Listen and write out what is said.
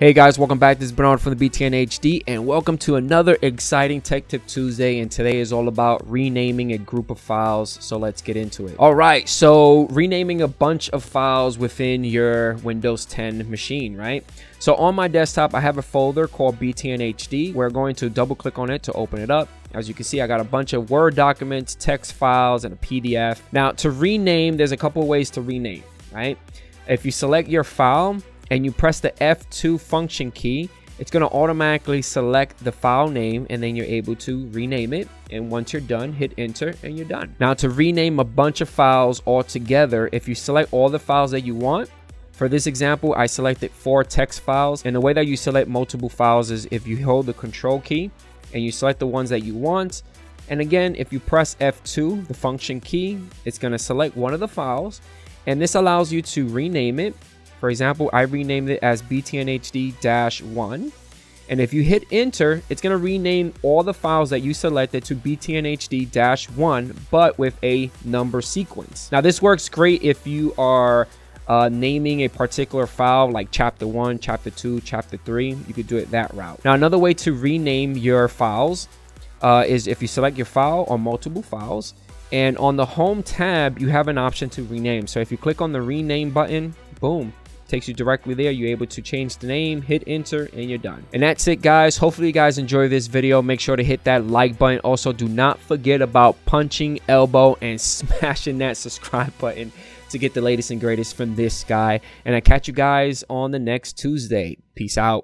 Hey guys, welcome back. This is Bernard from the BTNHD, and welcome to another exciting Tech Tip Tuesday. And today is all about renaming a group of files. So let's get into it. All right, so renaming a bunch of files within your Windows 10 machine, right? So on my desktop, I have a folder called BTNHD. We're going to double click on it to open it up. As you can see, I got a bunch of Word documents, text files, and a PDF. Now, to rename, there's a couple ways to rename, right? If you select your file, and you press the F2 function key, it's going to automatically select the file name and then you're able to rename it. And once you're done, hit enter and you're done. Now to rename a bunch of files all together, if you select all the files that you want, for this example, I selected four text files. And the way that you select multiple files is if you hold the control key and you select the ones that you want. And again, if you press F2, the function key, it's going to select one of the files. And this allows you to rename it for example, I renamed it as BTNHD-1. And if you hit enter, it's going to rename all the files that you selected to BTNHD-1, but with a number sequence. Now, this works great if you are uh, naming a particular file like chapter 1, chapter 2, chapter 3. You could do it that route. Now, another way to rename your files uh, is if you select your file or multiple files. And on the home tab, you have an option to rename. So if you click on the rename button, boom, takes you directly there. You're able to change the name hit enter and you're done. And that's it guys. Hopefully you guys enjoy this video. Make sure to hit that like button. Also do not forget about punching elbow and smashing that subscribe button to get the latest and greatest from this guy. And i catch you guys on the next tuesday. Peace out